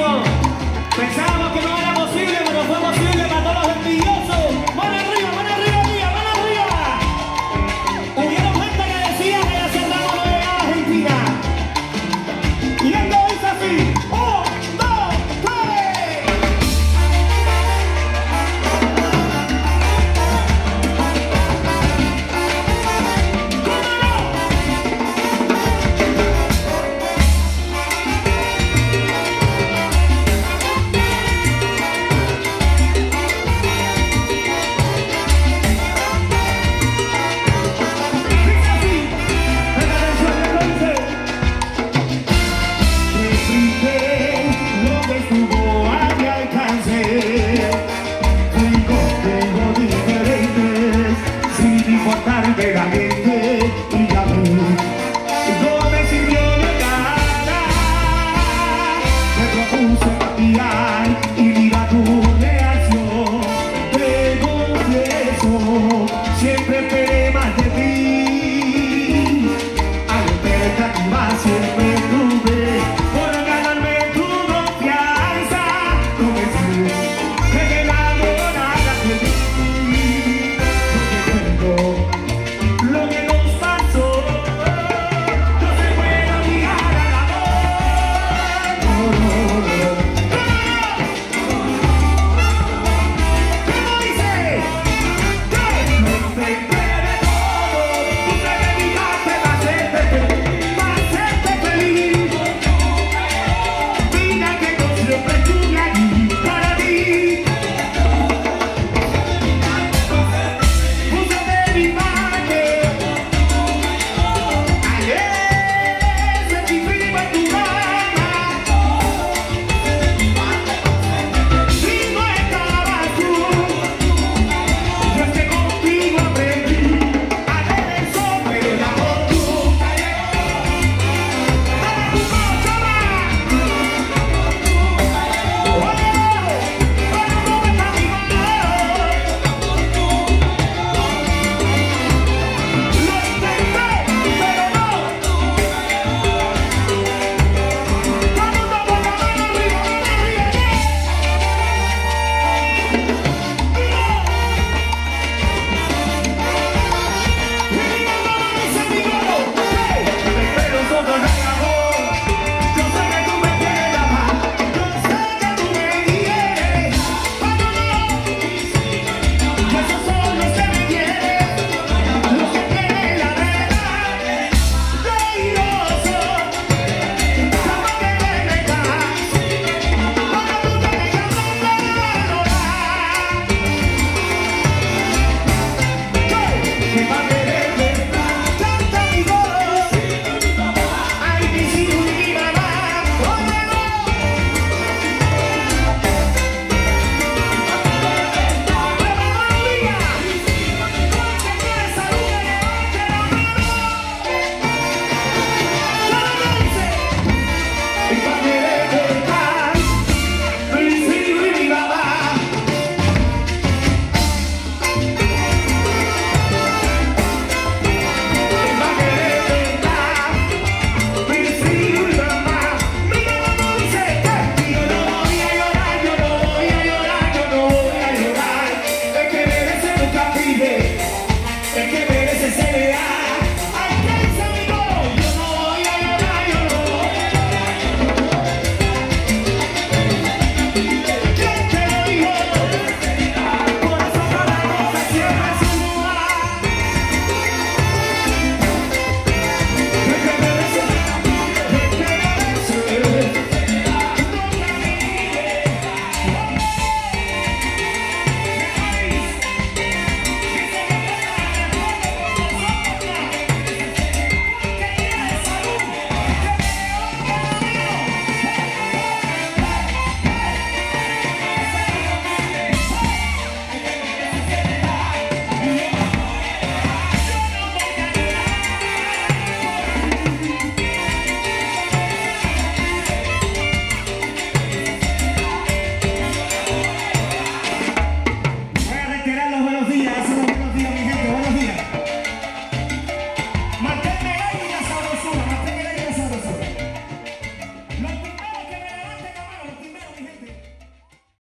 vivo. Pensamos